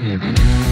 Mm-hmm.